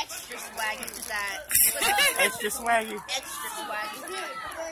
extra swaggy to that. extra swaggy. Extra swaggy.